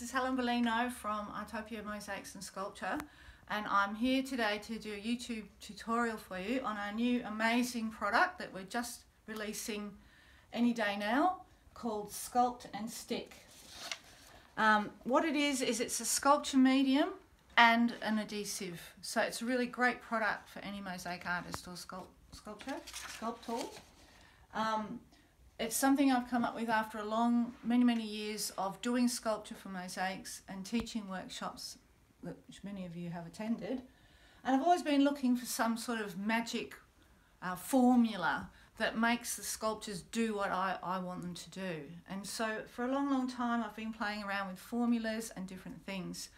This is Helen Bellino from Artopia Mosaics and Sculpture and I'm here today to do a YouTube tutorial for you on our new amazing product that we're just releasing any day now called Sculpt and Stick. Um, what it is, is it's a sculpture medium and an adhesive. So it's a really great product for any mosaic artist or sculpt, sculptor, sculptor. Um, it's something I've come up with after a long, many, many years of doing sculpture for mosaics and teaching workshops, which many of you have attended. And I've always been looking for some sort of magic uh, formula that makes the sculptures do what I, I want them to do. And so for a long, long time, I've been playing around with formulas and different things.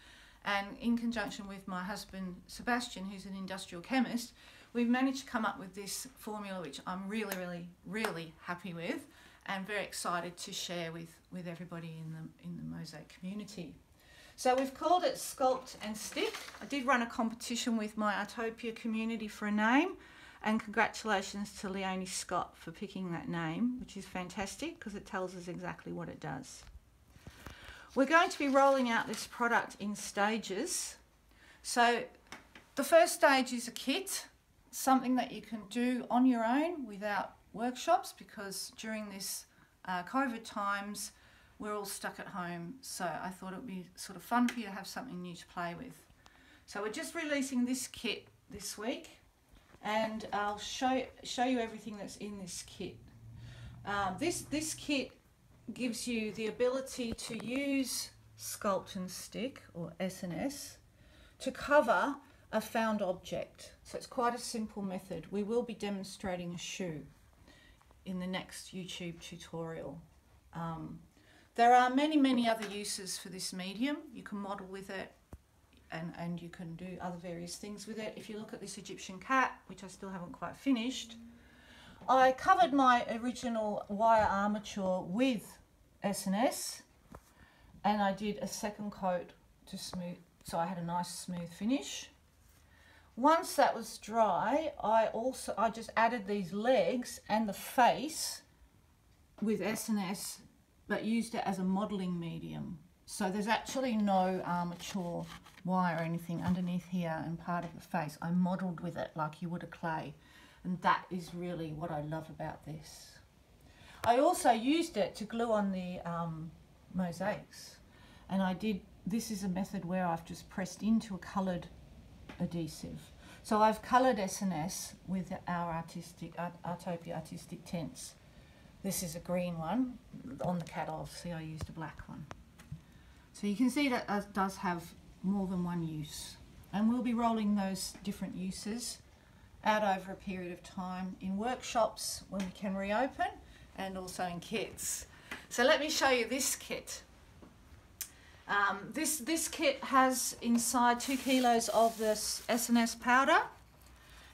And in conjunction with my husband, Sebastian, who's an industrial chemist, we've managed to come up with this formula which I'm really, really, really happy with and very excited to share with, with everybody in the, in the mosaic community. So we've called it Sculpt and Stick. I did run a competition with my Artopia community for a name and congratulations to Leonie Scott for picking that name, which is fantastic because it tells us exactly what it does. We're going to be rolling out this product in stages. So the first stage is a kit something that you can do on your own without workshops because during this uh, COVID times we're all stuck at home so I thought it would be sort of fun for you to have something new to play with. So we're just releasing this kit this week and I'll show, show you everything that's in this kit. Um, this, this kit gives you the ability to use Sculpt and Stick or SNS to cover a found object. So it's quite a simple method. We will be demonstrating a shoe in the next YouTube tutorial. Um, there are many, many other uses for this medium. You can model with it and, and you can do other various things with it. If you look at this Egyptian cat, which I still haven't quite finished, I covered my original wire armature with SNS and I did a second coat to smooth, so I had a nice smooth finish. Once that was dry, I also I just added these legs and the face with SNS, but used it as a modelling medium. So there's actually no armature wire or anything underneath here and part of the face. I modelled with it like you would a clay. And that is really what I love about this. I also used it to glue on the um, mosaics. And I did, this is a method where I've just pressed into a coloured adhesive. So I've coloured SNS with our artistic, Artopia artistic tints. This is a green one. On the catalogue, see I used a black one. So you can see that it does have more than one use. And we'll be rolling those different uses out over a period of time in workshops when we can reopen and also in kits. So let me show you this kit. Um, this, this kit has inside two kilos of this SNS powder.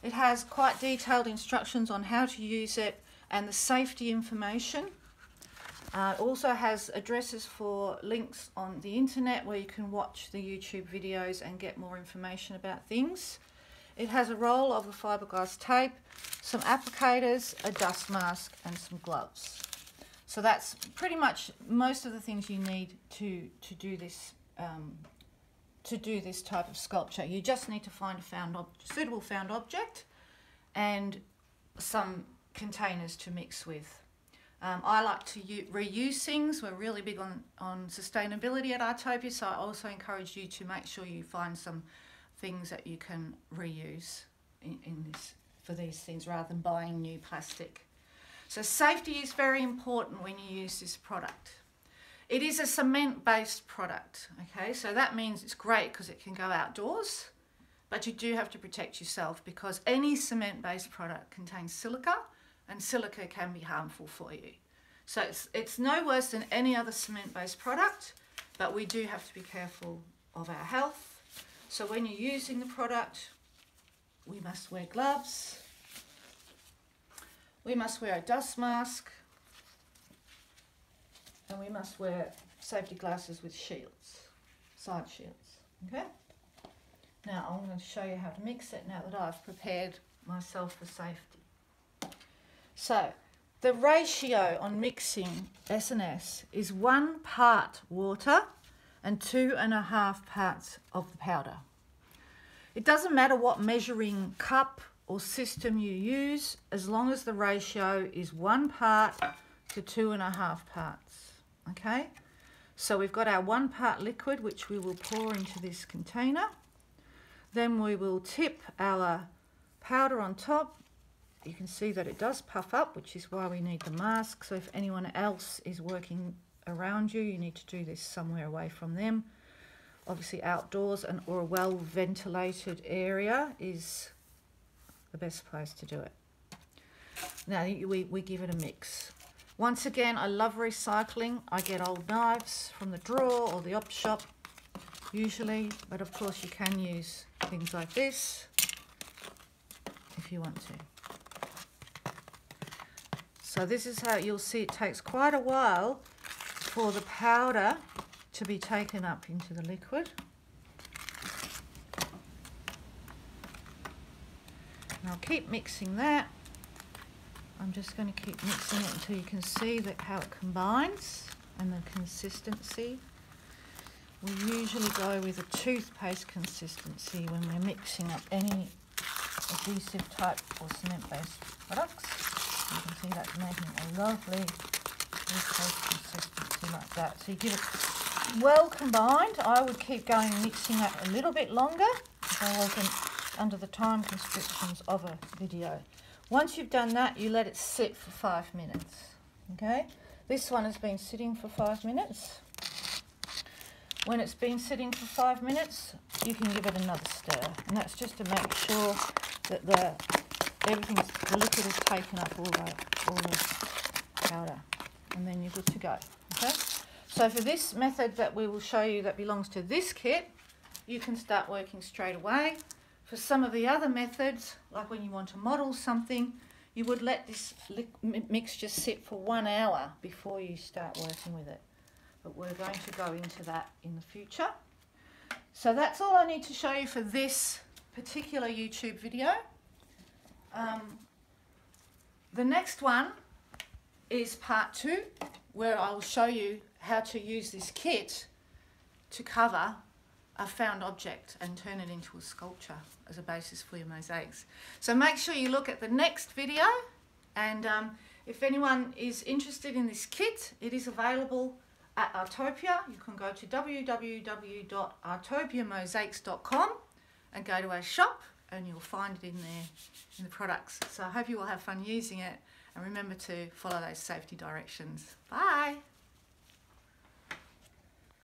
It has quite detailed instructions on how to use it and the safety information. Uh, it also has addresses for links on the internet where you can watch the YouTube videos and get more information about things. It has a roll of a fiberglass tape, some applicators, a dust mask and some gloves. So that's pretty much most of the things you need to, to do this um, to do this type of sculpture. You just need to find a found suitable found object and some containers to mix with. Um, I like to reuse things. We're really big on, on sustainability at Artopia, so I also encourage you to make sure you find some things that you can reuse in, in this for these things rather than buying new plastic. So safety is very important when you use this product. It is a cement-based product, okay? So that means it's great because it can go outdoors, but you do have to protect yourself because any cement-based product contains silica and silica can be harmful for you. So it's, it's no worse than any other cement-based product, but we do have to be careful of our health. So when you're using the product, we must wear gloves, we must wear a dust mask and we must wear safety glasses with shields, side shields, okay? Now I'm going to show you how to mix it now that I've prepared myself for safety. So the ratio on mixing SNS is one part water and two and a half parts of the powder. It doesn't matter what measuring cup or system you use as long as the ratio is one part to two and a half parts. Okay, so we've got our one part liquid which we will pour into this container. Then we will tip our powder on top. You can see that it does puff up, which is why we need the mask. So if anyone else is working around you, you need to do this somewhere away from them. Obviously outdoors and or a well ventilated area is the best place to do it. Now we, we give it a mix. Once again, I love recycling. I get old knives from the drawer or the op shop usually, but of course you can use things like this if you want to. So this is how you'll see it takes quite a while for the powder to be taken up into the liquid. I'll keep mixing that. I'm just going to keep mixing it until you can see that how it combines and the consistency. We usually go with a toothpaste consistency when we're mixing up any adhesive type or cement-based products. You can see that's making a lovely toothpaste consistency like that. So you give it well combined. I would keep going mixing that a little bit longer I wasn't under the time constrictions of a video. Once you've done that, you let it sit for five minutes. Okay, this one has been sitting for five minutes. When it's been sitting for five minutes, you can give it another stir, and that's just to make sure that the everything's the liquid has taken up all the all the powder, and then you're good to go. Okay. So for this method that we will show you that belongs to this kit, you can start working straight away. For some of the other methods, like when you want to model something, you would let this mixture sit for one hour before you start working with it. But we're going to go into that in the future. So that's all I need to show you for this particular YouTube video. Um, the next one is part two, where I'll show you how to use this kit to cover a found object and turn it into a sculpture as a basis for your mosaics. So make sure you look at the next video and um, if anyone is interested in this kit, it is available at Artopia. You can go to www.artopiamosaics.com and go to our shop and you'll find it in there in the products. So I hope you will have fun using it and remember to follow those safety directions. Bye!